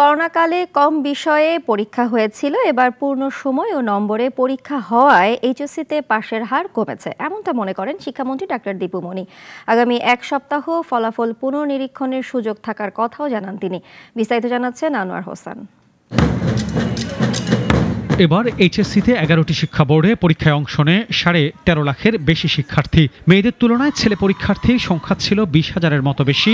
করোনাকালে কম বিষয়ে পরীক্ষা হয়েছিল। এবার পূর্ণ সময় ও নম্বরে পরীক্ষা হওয়ায় এইচএসসিতে পাশের হার কমেছে। এমনটা মনে করেন শিক্ষামন্ত্রী ডাক্তার দীপুমণি আগামী এক সপ্তাহ ফলাফল পুনর্নিরীক্ষণের সুযোগ থাকার কথাও জানান তিনি। বিস্তারিত জানাচ্ছেন আনোয়ার হোসেন। এবার এইচএসসিতে এগারোটি শিক্ষা বোর্ডে পরীক্ষায় অংশ নেয় সাড়ে তেরো লাখের বেশি শিক্ষার্থী। মেয়েদের তুলনায় ছেলে পরীক্ষার্থীর সংখ্যা ছিল বিশ হাজারের মতো বেশি।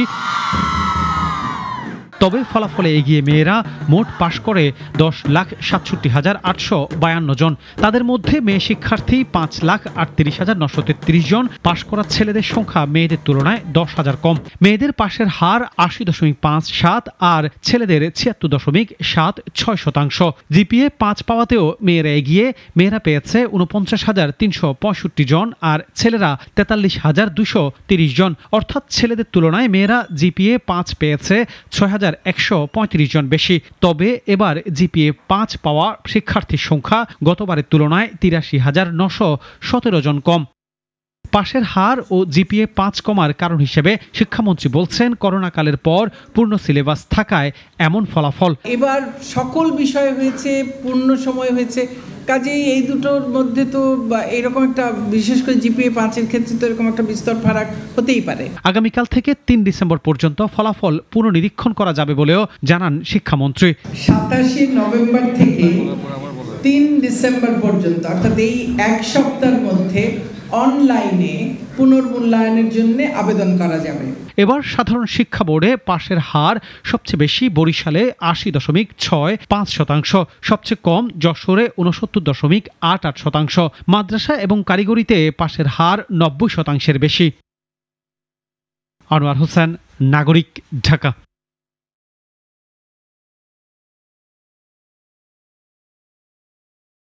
তবে ফলাফলে এগিয়ে মেয়েরা মোট পাশ করে দশ লাখ সাতষট্টি হাজার আটশো বায়ান্ন জন। তাদের মধ্যে মেয়ে শিক্ষার্থী পাঁচ লাখ আটত্রিশ হাজার নশো তেত্রিশ জন। পাশ করা ছেলেদের সংখ্যা মেয়েদের তুলনায় দশ হাজার কম। মেয়েদের পাশের হার আশি দশমিক পাঁচ সাত আর ছেলেদের ছিয়াত্তর দশমিক সাত ছয় শতাংশ। জিপিএ পাঁচ পাওয়াতেও মেয়েরা এগিয়ে। মেয়েরা পেয়েছে উনপঞ্চাশ হাজার তিনশো পঁয়ষট্টি জন আর ছেলেরা তেতাল্লিশ হাজার দুশো তিরিশ জন। অর্থাৎ ছেলেদের তুলনায় মেয়েরা জিপিএ পাঁচ পেয়েছে ছয় হাজার একশো পঁয়ত্রিশ জন বেশি। তবে এবার জিপিএ পাঁচ পাওয়া শিক্ষার্থীর সংখ্যা গতবারের তুলনায় তিরাশি হাজার নশো সতেরো জন কম। পাশের হার ও জিপিএ পাঁচ কমার কারণ হিসেবে শিক্ষামন্ত্রী বলছেন, করোনাকালের পর পূর্ণ সিলেবাস থাকায় এমন ফলাফল। এবার সকল বিষয় হয়েছে, পূর্ণ সময় হয়েছে কাজেই এই দুটোর মধ্যে তো এরকম একটা বিশেষ করে জিপিএ পাঁচের ক্ষেত্রে তো এরকম একটা বিস্তর ফারাক হতেই পারে। আগামীকাল থেকে তিন ডিসেম্বর পর্যন্ত ফলাফল পুনঃনিরীক্ষণ করা যাবে বলেও জানান শিক্ষামন্ত্রী। সাতাশে নভেম্বর থেকে তিন ডিসেম্বর পর্যন্ত অর্থাৎ এই এক সপ্তাহের মধ্যে অনলাইনে পুনর্মূল্যায়নের জন্য আবেদন করা যাবে। এবার সাধারণ শিক্ষা বোর্ডে পাশের হার সবচেয়ে বেশি বরিশালে আশি দশমিক ছয় পাঁচ শতাংশ, সবচেয়ে কম যশোরে উনসত্তর দশমিক আট আট শতাংশ, মাদ্রাসা এবং কারিগরিতে পাশের হার নব্বই শতাংশের বেশি। আনোয়ার হোসেন, নাগরিক, ঢাকা।